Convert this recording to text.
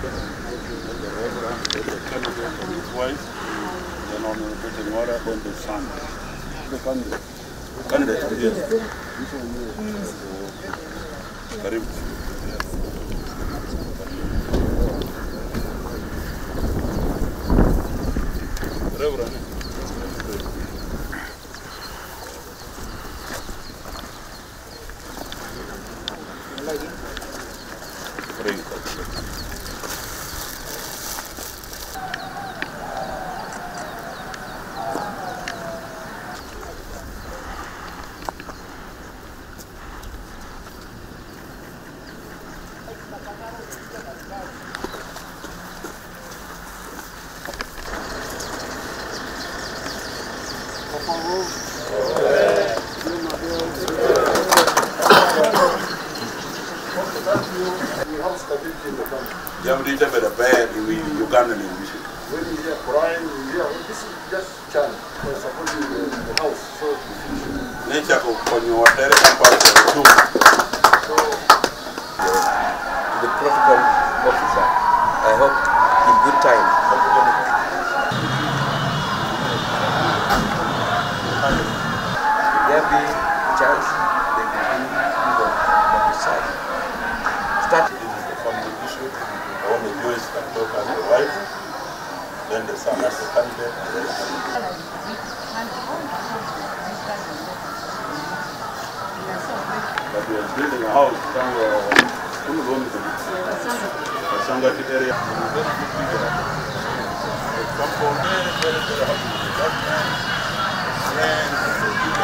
the Reverend, then the candidate and his wife, then then. Reverend. Pray. You have written by the bad in Ugandan English. When you hear crying, you hear, oh, this is just supposed to the house, so we finish it. Nature kwenye watere kwa kwa chuma. So, the protocol officer. I hope in good time. There be chance, they be the side. Start This is the family issue. The boys can talk as the wife, then the son as the candidate. and the. But we are building a house somewhere. Who knows it? Kasanga area. They come from very, very, very happy. And